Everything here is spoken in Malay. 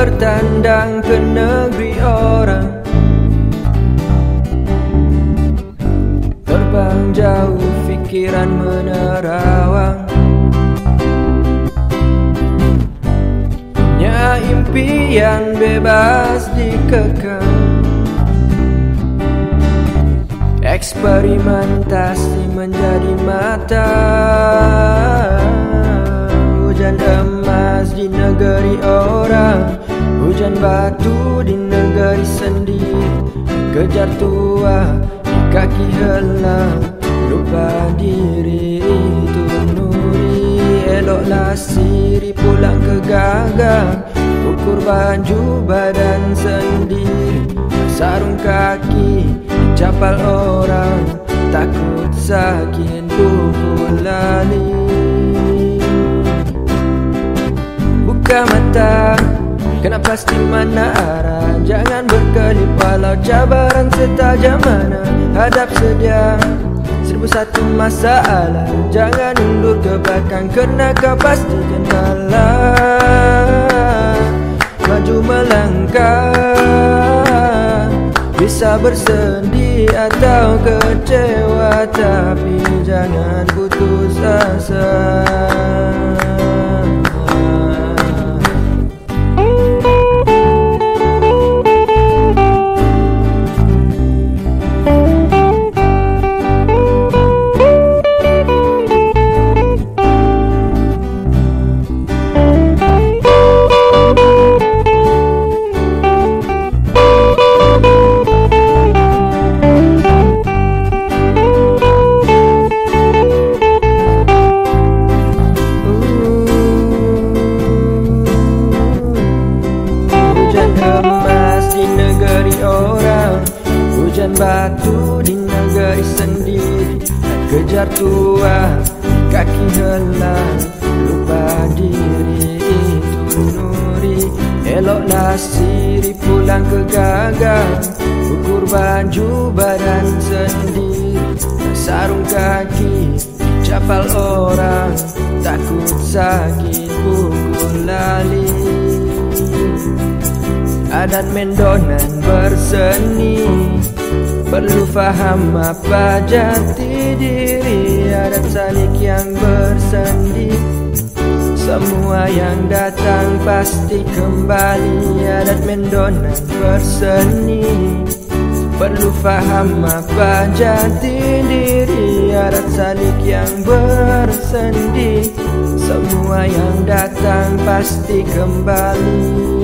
Bertandang ke negeri orang. Terbang jauh fikiran menerawang. Punya impian bebas dikekang. Eksperimentasi menjadi mata Hujan batu di negeri sendiri. Kejar tua di kaki helang. Lupa diri itu nuri. Eloklah siri pulang ke gagang. Ukur baju badan sendiri. Sarung kaki Capal orang. Takut sakit pukul lali. Buka mata Kena pasti mana arah. Jangan berkelip walau cabaran setajam mana. Hadap sedia Seribu satu masalah. Jangan undur ke belakang Kerana kau pasti kenalah Maju melangkah. Bisa bersedih atau kecewa. Tapi jangan putus asa batu di negeri sendiri Kejar tua kaki helang Lupa diri itu nuri Eloklah siri pulang ke gagang Ukur baju badan sendiri. Sarung kaki capal orang Takut sakit pukul lali Adat mendonan berseni. Perlu faham apa jati diri. Adat salik yang bersendi Semua yang datang pasti kembali. Adat mendonan berseni. Perlu faham apa jati diri. Adat salik yang bersendi Semua yang datang pasti kembali